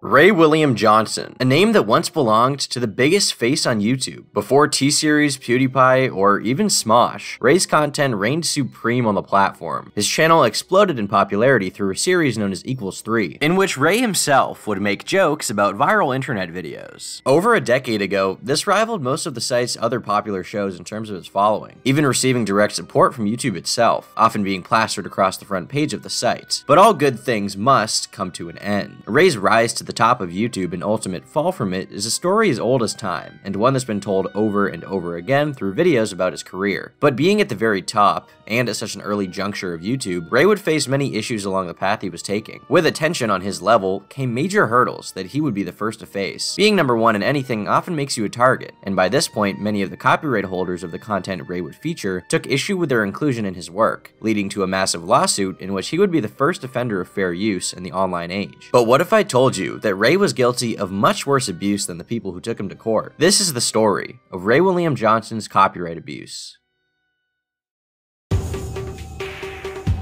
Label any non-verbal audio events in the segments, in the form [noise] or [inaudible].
Ray William Johnson, a name that once belonged to the biggest face on YouTube. Before T-Series, PewDiePie, or even Smosh, Ray's content reigned supreme on the platform. His channel exploded in popularity through a series known as Equals 3, in which Ray himself would make jokes about viral internet videos. Over a decade ago, this rivaled most of the site's other popular shows in terms of its following, even receiving direct support from YouTube itself, often being plastered across the front page of the site. But all good things must come to an end. Ray's rise to the top of YouTube and ultimate fall from it is a story as old as time, and one that's been told over and over again through videos about his career. But being at the very top, and at such an early juncture of YouTube, Ray would face many issues along the path he was taking. With attention on his level came major hurdles that he would be the first to face. Being number one in anything often makes you a target, and by this point, many of the copyright holders of the content Ray would feature took issue with their inclusion in his work, leading to a massive lawsuit in which he would be the first offender of fair use in the online age. But what if I told you that Ray was guilty of much worse abuse than the people who took him to court. This is the story of Ray William Johnson's copyright abuse.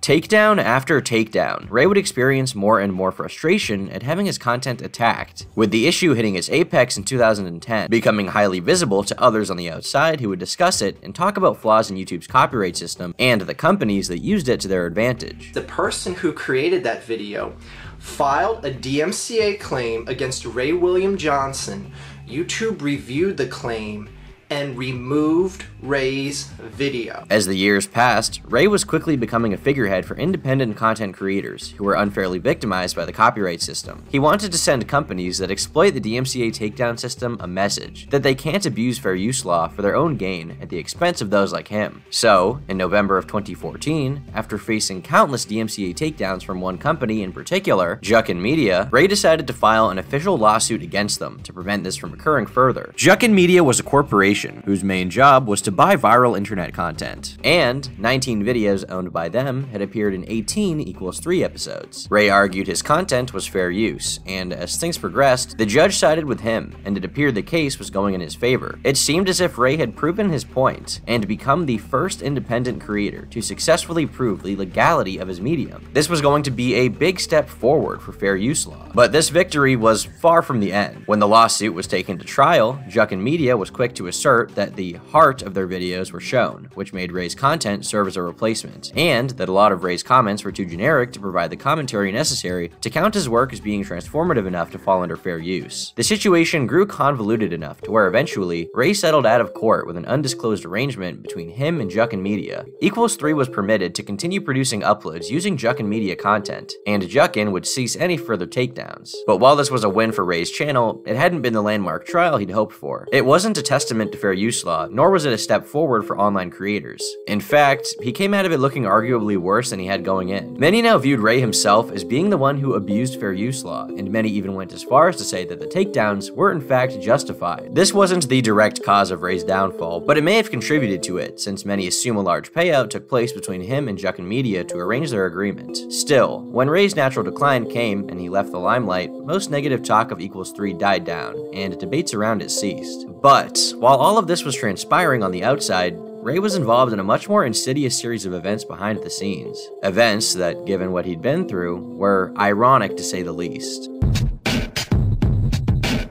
Takedown after takedown, Ray would experience more and more frustration at having his content attacked, with the issue hitting its apex in 2010, becoming highly visible to others on the outside who would discuss it and talk about flaws in YouTube's copyright system and the companies that used it to their advantage. The person who created that video filed a DMCA claim against Ray William Johnson. YouTube reviewed the claim and removed Ray's video. As the years passed, Ray was quickly becoming a figurehead for independent content creators who were unfairly victimized by the copyright system. He wanted to send companies that exploit the DMCA takedown system a message that they can't abuse fair use law for their own gain at the expense of those like him. So, in November of 2014, after facing countless DMCA takedowns from one company in particular, Jukin Media, Ray decided to file an official lawsuit against them to prevent this from occurring further. Jukin Media was a corporation whose main job was to buy viral internet content. And 19 videos owned by them had appeared in 18 equals 3 episodes. Ray argued his content was fair use, and as things progressed, the judge sided with him, and it appeared the case was going in his favor. It seemed as if Ray had proven his point, and become the first independent creator to successfully prove the legality of his medium. This was going to be a big step forward for fair use law. But this victory was far from the end. When the lawsuit was taken to trial, Jukin Media was quick to assert assert that the heart of their videos were shown, which made Ray's content serve as a replacement, and that a lot of Ray's comments were too generic to provide the commentary necessary to count his work as being transformative enough to fall under fair use. The situation grew convoluted enough to where eventually, Ray settled out of court with an undisclosed arrangement between him and Jukin Media. Equals 3 was permitted to continue producing uploads using Jukin Media content, and Jukin would cease any further takedowns. But while this was a win for Ray's channel, it hadn't been the landmark trial he'd hoped for. It wasn't a testament fair use law, nor was it a step forward for online creators. In fact, he came out of it looking arguably worse than he had going in. Many now viewed Ray himself as being the one who abused fair use law, and many even went as far as to say that the takedowns were in fact justified. This wasn't the direct cause of Ray's downfall, but it may have contributed to it, since many assume a large payout took place between him and Jukin Media to arrange their agreement. Still, when Ray's natural decline came and he left the limelight, most negative talk of Equals 3 died down, and debates around it ceased. But, while all of this was transpiring on the outside, Ray was involved in a much more insidious series of events behind the scenes. Events that, given what he'd been through, were ironic to say the least.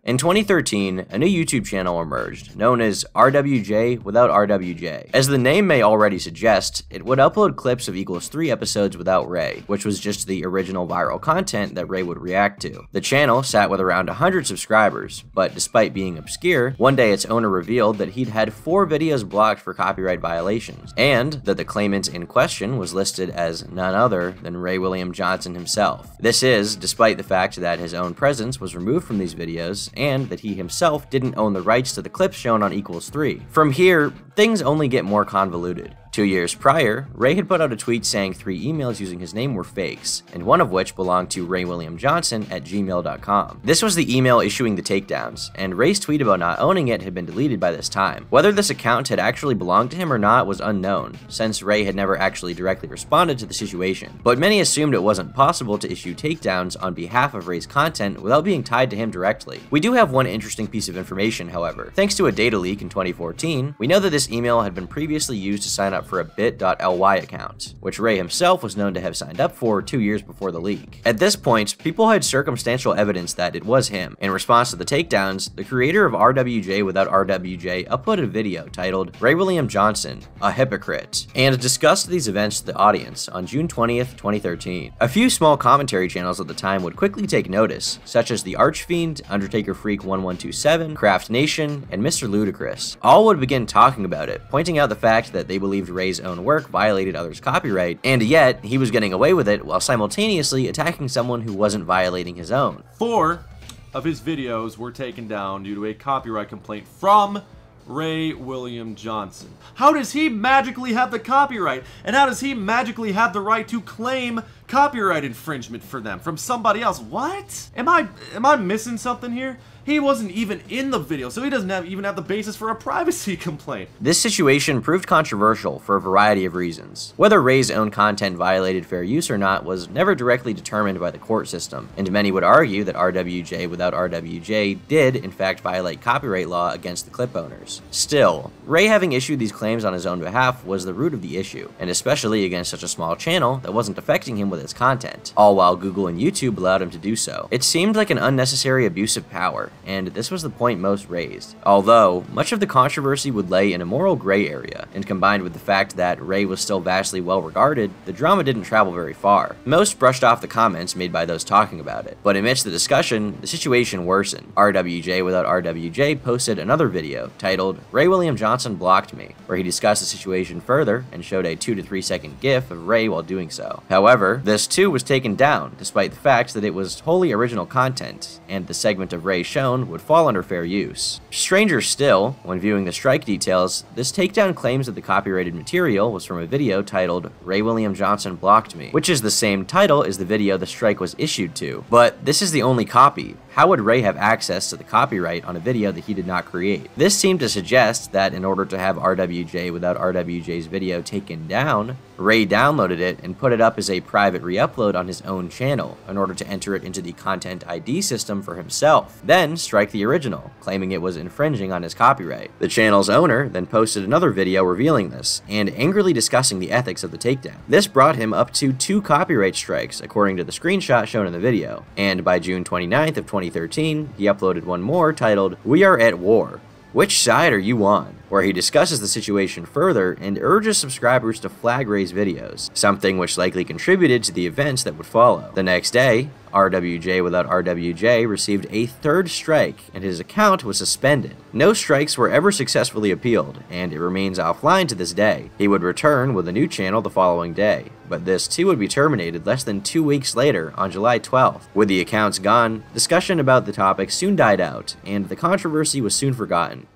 In 2013, a new YouTube channel emerged, known as RWJ without RWJ. As the name may already suggest, it would upload clips of Equals 3 episodes without Ray, which was just the original viral content that Ray would react to. The channel sat with around 100 subscribers, but despite being obscure, one day its owner revealed that he'd had four videos blocked for copyright violations, and that the claimant in question was listed as none other than Ray William Johnson himself. This is, despite the fact that his own presence was removed from these videos, and that he himself didn't own the rights to the clips shown on Equals 3. From here, things only get more convoluted. Two years prior, Ray had put out a tweet saying three emails using his name were fakes, and one of which belonged to Ray William Johnson at gmail.com. This was the email issuing the takedowns, and Ray's tweet about not owning it had been deleted by this time. Whether this account had actually belonged to him or not was unknown, since Ray had never actually directly responded to the situation, but many assumed it wasn't possible to issue takedowns on behalf of Ray's content without being tied to him directly. We do have one interesting piece of information, however. Thanks to a data leak in 2014, we know that this email had been previously used to sign up for a bit.ly account, which Ray himself was known to have signed up for two years before the leak. At this point, people had circumstantial evidence that it was him. In response to the takedowns, the creator of RWJ Without RWJ uploaded a video titled Ray William Johnson, a Hypocrite, and discussed these events to the audience on June 20th, 2013. A few small commentary channels at the time would quickly take notice, such as the Archfiend, Undertaker Freak 1127, Craft Nation, and Mr. Ludacris. All would begin talking about it, pointing out the fact that they believed Ray's own work violated others' copyright, and yet he was getting away with it while simultaneously attacking someone who wasn't violating his own. Four of his videos were taken down due to a copyright complaint from Ray William Johnson. How does he magically have the copyright? And how does he magically have the right to claim copyright infringement for them from somebody else? What? Am I am I missing something here? He wasn't even in the video, so he doesn't have, even have the basis for a privacy [laughs] complaint. This situation proved controversial for a variety of reasons. Whether Ray's own content violated fair use or not was never directly determined by the court system, and many would argue that RWJ without RWJ did, in fact, violate copyright law against the clip owners. Still, Ray having issued these claims on his own behalf was the root of the issue, and especially against such a small channel that wasn't affecting him with its content, all while Google and YouTube allowed him to do so. It seemed like an unnecessary abuse of power, and this was the point most raised. Although, much of the controversy would lay in a moral gray area, and combined with the fact that Ray was still vastly well regarded, the drama didn't travel very far. Most brushed off the comments made by those talking about it, but amidst the discussion, the situation worsened. RWJ Without RWJ posted another video titled Ray William Johnson Blocked Me, where he discussed the situation further and showed a 2 to 3 second gif of Ray while doing so. However, this too was taken down, despite the fact that it was wholly original content, and the segment of Ray shown would fall under fair use. Stranger still, when viewing the strike details, this takedown claims that the copyrighted material was from a video titled Ray William Johnson Blocked Me, which is the same title as the video the strike was issued to. But this is the only copy. How would Ray have access to the copyright on a video that he did not create? This seemed to suggest that in order to have RWJ without RWJ's video taken down, Ray downloaded it and put it up as a private re-upload on his own channel in order to enter it into the Content ID system for himself, then strike the original, claiming it was infringing on his copyright. The channel's owner then posted another video revealing this, and angrily discussing the ethics of the takedown. This brought him up to two copyright strikes, according to the screenshot shown in the video, and by June 29th of 2013, he uploaded one more titled, We Are at War, which side are you on? Where he discusses the situation further and urges subscribers to flag raise videos, something which likely contributed to the events that would follow. The next day, RWJ without RWJ received a third strike and his account was suspended. No strikes were ever successfully appealed, and it remains offline to this day. He would return with a new channel the following day, but this too would be terminated less than two weeks later on July 12th. With the accounts gone, discussion about the topic soon died out, and the controversy was soon forgotten.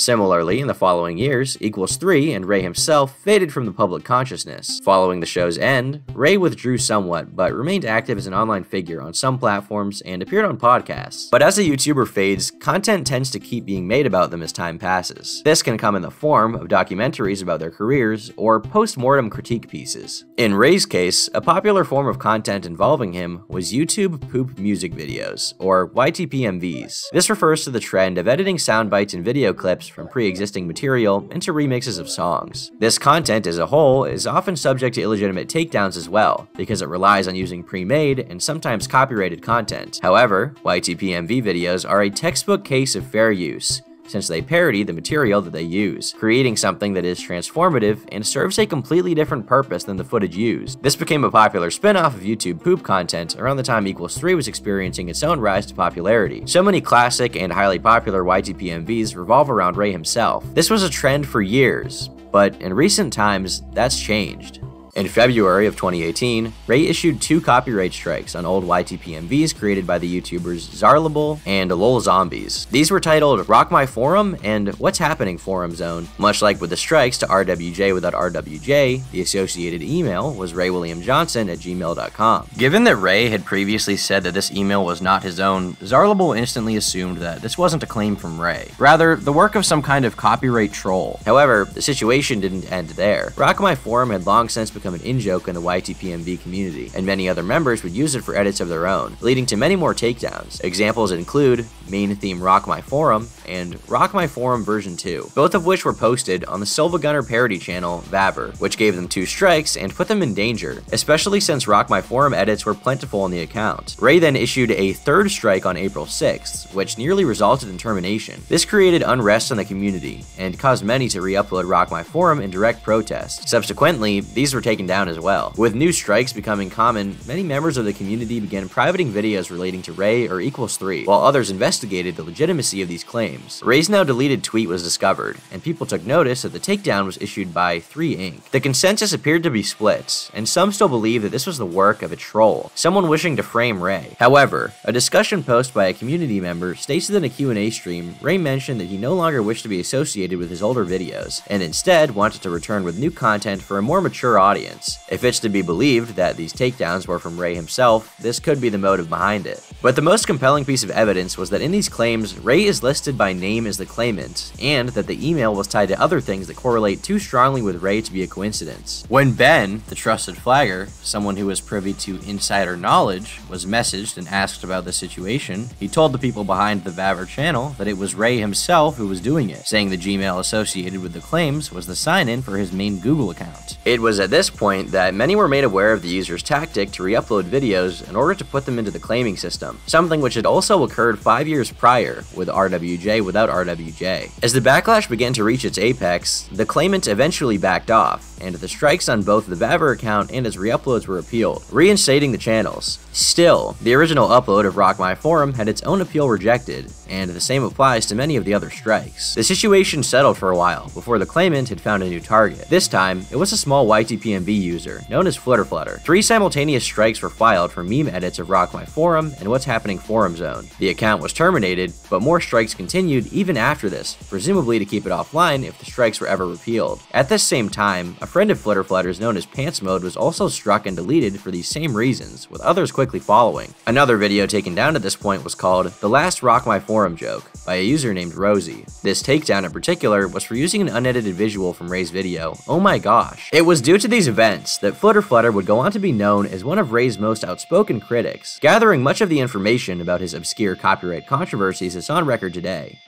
Similarly, in the following years, Equals 3 and Ray himself faded from the public consciousness. Following the show's end, Ray withdrew somewhat, but remained active as an online figure on some platforms and appeared on podcasts. But as a YouTuber fades, content tends to keep being made about them as time passes. This can come in the form of documentaries about their careers or post-mortem critique pieces. In Ray's case, a popular form of content involving him was YouTube poop music videos, or YTPMVs. This refers to the trend of editing sound bites and video clips from pre-existing material into remixes of songs. This content as a whole is often subject to illegitimate takedowns as well, because it relies on using pre-made and sometimes copyrighted content. However, YTPMV videos are a textbook case of fair use, since they parody the material that they use, creating something that is transformative and serves a completely different purpose than the footage used. This became a popular spin-off of YouTube poop content around the time Equals 3 was experiencing its own rise to popularity. So many classic and highly popular YTPMVs revolve around Ray himself. This was a trend for years, but in recent times, that's changed. In February of 2018, Ray issued two copyright strikes on old YTPMVs created by the YouTubers Zarlable and Lol Zombies. These were titled Rock My Forum and What's Happening Forum Zone. Much like with the strikes to RWJ without RWJ, the associated email was raywilliamjohnson at gmail.com. Given that Ray had previously said that this email was not his own, Zarlable instantly assumed that this wasn't a claim from Ray, rather the work of some kind of copyright troll. However, the situation didn't end there. Rock My Forum had long since become an in-joke in the YTPMV community, and many other members would use it for edits of their own, leading to many more takedowns. Examples include Main Theme Rock My Forum, and Rock My Forum version 2, both of which were posted on the Silva Gunner parody channel, Vavr, which gave them two strikes and put them in danger, especially since Rock My Forum edits were plentiful on the account. Ray then issued a third strike on April 6th, which nearly resulted in termination. This created unrest in the community, and caused many to re-upload Rock My Forum in direct protest. Subsequently, these were taken down as well. With new strikes becoming common, many members of the community began privating videos relating to Ray or Equals 3, while others investigated the legitimacy of these claims. Ray's now deleted tweet was discovered, and people took notice that the takedown was issued by 3 Inc. The consensus appeared to be split, and some still believe that this was the work of a troll, someone wishing to frame Ray. However, a discussion post by a community member states that in a Q&A stream, Ray mentioned that he no longer wished to be associated with his older videos, and instead wanted to return with new content for a more mature audience. If it's to be believed that these takedowns were from Ray himself, this could be the motive behind it. But the most compelling piece of evidence was that in these claims, Ray is listed by name as the claimant, and that the email was tied to other things that correlate too strongly with Ray to be a coincidence. When Ben, the trusted flagger, someone who was privy to insider knowledge, was messaged and asked about the situation, he told the people behind the Vavr channel that it was Ray himself who was doing it, saying the Gmail associated with the claims was the sign-in for his main Google account. It was at this point that many were made aware of the user's tactic to re-upload videos in order to put them into the claiming system, something which had also occurred five years prior with RWJ without RWJ. As the backlash began to reach its apex, the claimant eventually backed off, and the strikes on both the Vavr account and its re-uploads were appealed, reinstating the channels. Still, the original upload of Rock My Forum had its own appeal rejected, and the same applies to many of the other strikes. The situation settled for a while before the claimant had found a new target. This time, it was a small YTPMV user known as Flutterflutter. Three simultaneous strikes were filed for meme edits of Rock My Forum and What's Happening Forum Zone. The account was terminated, but more strikes continued even after this, presumably to keep it offline if the strikes were ever repealed. At this same time, a friend of Flutterflutter's known as Pants Mode was also struck and deleted for these same reasons, with others quickly following. Another video taken down at this point was called The Last Rock My Forum Joke by a user named Rosie. This takedown in particular was for using an unedited visual from Ray's video, Oh My Gosh. It was due to these events that Flutter Flutter would go on to be known as one of Ray's most outspoken critics, gathering much of the information about his obscure copyright controversies is on record today.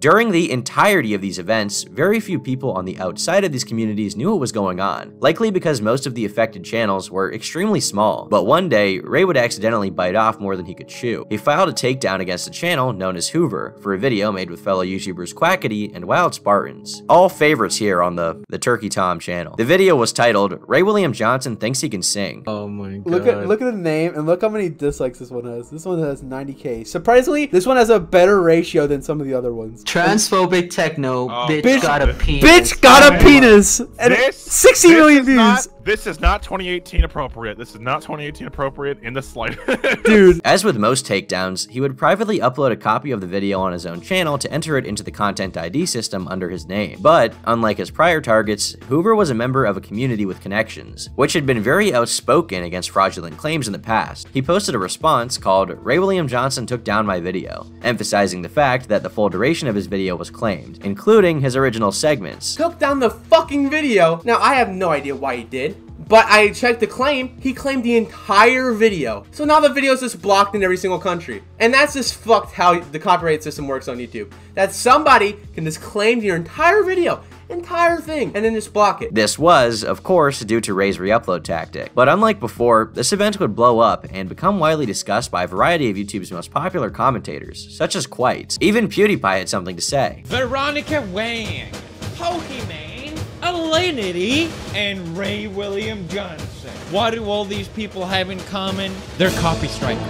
During the entirety of these events, very few people on the outside of these communities knew what was going on, likely because most of the affected channels were extremely small. But one day, Ray would accidentally bite off more than he could chew. He filed a takedown against a channel known as Hooverr for a video made with fellow YouTubers Quackity and Wild Spartans, all favorites here on the, the Turkey Tom channel. The video was titled, Ray William Johnson Thinks He Can Sing. Oh my god. Look at look at the name and look how many dislikes this one has. This one has 90k. Surprisingly, this one has a better ratio than some of the other ones. Transphobic techno, Oh, bitch, Bitch- got a penis. Bitch got a penis and This- 60 this million views. not- this is not 2018 appropriate. This is not 2018 appropriate in the slightest. Dude, As with most takedowns, he would privately upload a copy of the video on his own channel to enter it into the Content ID system under his name. But, unlike his prior targets, Hooverr was a member of a community with connections, which had been very outspoken against fraudulent claims in the past. He posted a response called, Ray William Johnson took down my video, emphasizing the fact that the full duration of his video was claimed, including his original segments. took down the fucking video. Now, I have no idea why he did. But I checked the claim, he claimed the entire video. So now the video is just blocked in every single country. And that's just fucked how the copyright system works on YouTube. That somebody can just claim your entire video, entire thing, and then just block it. This was, of course, due to Ray's re-upload tactic. But unlike before, this event would blow up and become widely discussed by a variety of YouTube's most popular commentators, such as Kwite. Even PewDiePie had something to say. Veronica Wang, Pokemon, Alinity, and Ray William Johnson. What do all these people have in common? They're copy strikers.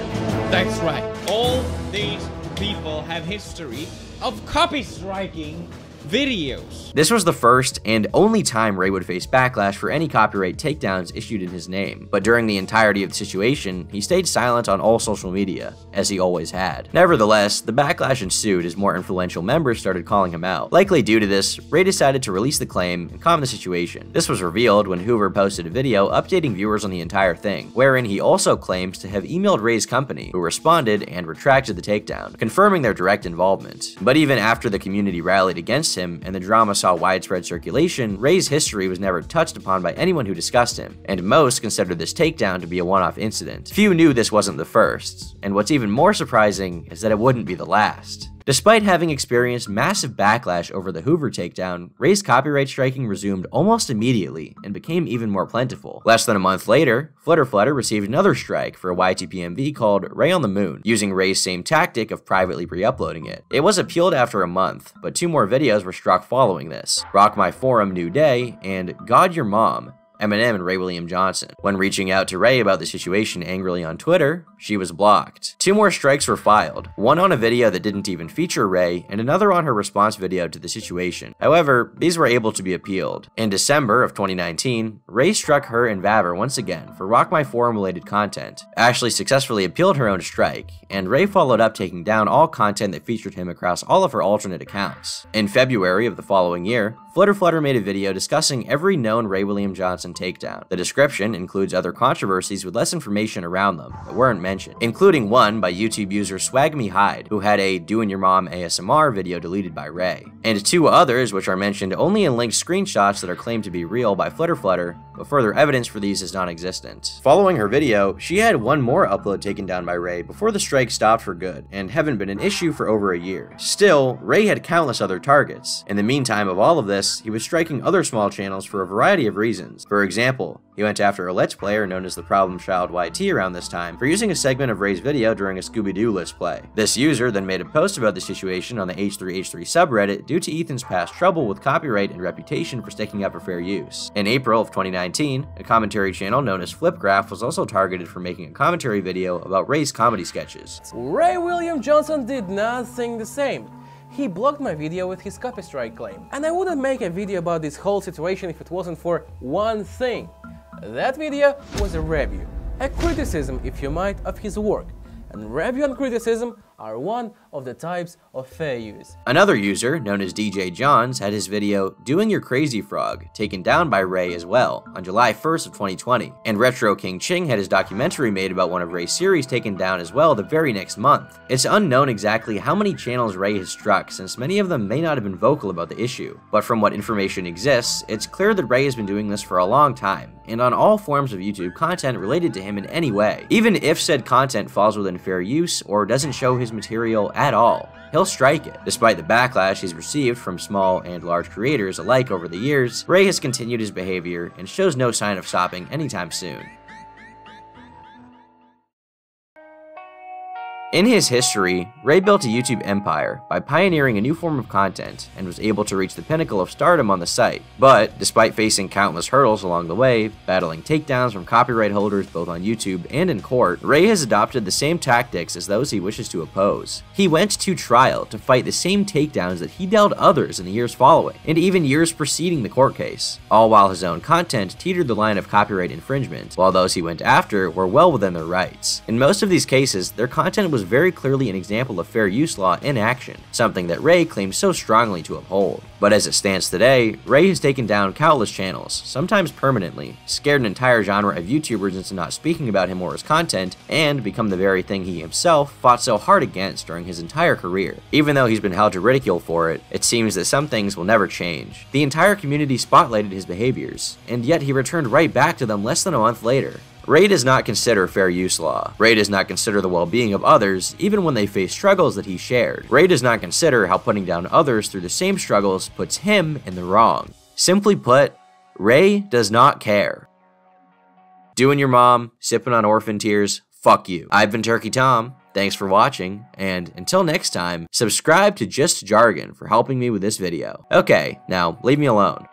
That's right. All these people have history of copy striking videos. This was the first and only time Ray would face backlash for any copyright takedowns issued in his name, but during the entirety of the situation, he stayed silent on all social media, as he always had. Nevertheless, the backlash ensued as more influential members started calling him out. Likely due to this, Ray decided to release the claim and calm the situation. This was revealed when Hooverr posted a video updating viewers on the entire thing, wherein he also claims to have emailed Ray's company, who responded and retracted the takedown, confirming their direct involvement. But even after the community rallied against him and the drama saw widespread circulation, Ray's history was never touched upon by anyone who discussed him, and most considered this takedown to be a one-off incident. Few knew this wasn't the first, and what's even more surprising is that it wouldn't be the last. Despite having experienced massive backlash over the Hooverr takedown, Ray's copyright striking resumed almost immediately and became even more plentiful. Less than a month later, Flutter Flutter received another strike for a YTPMV called Ray on the Moon, using Ray's same tactic of privately re-uploading it. It was appealed after a month, but two more videos were struck following this, Rock My Forum New Day and God Your Mom, Eminem and Ray William Johnson. When reaching out to Ray about the situation angrily on Twitter, she was blocked. Two more strikes were filed, one on a video that didn't even feature Ray, and another on her response video to the situation. However, these were able to be appealed. In December of 2019, Ray struck her and Vavr once again for Rock My Forum related content. Ashley successfully appealed her own strike, and Ray followed up taking down all content that featured him across all of her alternate accounts. In February of the following year, Flutter Flutter made a video discussing every known Ray William Johnson takedown. The description includes other controversies with less information around them that weren't mentioned, including one by YouTube user Swagme Hyde, who had a Doing Your Mom ASMR video deleted by Ray, and two others which are mentioned only in linked screenshots that are claimed to be real by Flutter Flutter, but further evidence for these is non-existent. Following her video, she had one more upload taken down by Ray before the strike stopped for good, and haven't been an issue for over a year. Still, Ray had countless other targets. In the meantime of all of this, he was striking other small channels for a variety of reasons. For example, he went after a Let's Player known as the Problem Child YT around this time for using a segment of Ray's video during a Scooby-Doo Let's Play. This user then made a post about the situation on the H3H3 subreddit due to Ethan's past trouble with copyright and reputation for sticking up for fair use. In April of 2019, a commentary channel known as Flipgraph was also targeted for making a commentary video about Ray's comedy sketches. Ray William Johnson did not think the same. He blocked my video with his copy strike claim. And I wouldn't make a video about this whole situation if it wasn't for one thing. That video was a review, a criticism if you might of his work. And review and criticism are one of the types of fair use. Another user, known as DJ Johns, had his video Doing Your Crazy Frog taken down by Ray as well on July 1st of 2020. And Retro King Ching had his documentary made about one of Ray's series taken down as well the very next month. It's unknown exactly how many channels Ray has struck since many of them may not have been vocal about the issue, but from what information exists, it's clear that Ray has been doing this for a long time, and on all forms of YouTube content related to him in any way. Even if said content falls within fair use or doesn't show his material at all, he'll strike it. Despite the backlash he's received from small and large creators alike over the years, Ray has continued his behavior and shows no sign of stopping anytime soon. In his history, Ray built a YouTube empire by pioneering a new form of content and was able to reach the pinnacle of stardom on the site. But, despite facing countless hurdles along the way, battling takedowns from copyright holders both on YouTube and in court, Ray has adopted the same tactics as those he wishes to oppose. He went to trial to fight the same takedowns that he dealt others in the years following, and even years preceding the court case, all while his own content teetered the line of copyright infringement, while those he went after were well within their rights. In most of these cases, their content was was very clearly an example of fair use law in action, something that Ray claims so strongly to uphold. But as it stands today, Ray has taken down countless channels, sometimes permanently, scared an entire genre of YouTubers into not speaking about him or his content, and become the very thing he himself fought so hard against during his entire career. Even though he's been held to ridicule for it, it seems that some things will never change. The entire community spotlighted his behaviors, and yet he returned right back to them less than a month later. Ray does not consider fair use law. Ray does not consider the well-being of others, even when they face struggles that he shared. Ray does not consider how putting down others through the same struggles puts him in the wrong. Simply put, Ray does not care. Doing your mom, sipping on orphan tears, fuck you. I've been Turkey Tom. Thanks for watching, and until next time, subscribe to JustJargon for helping me with this video. Okay, now leave me alone.